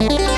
you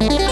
You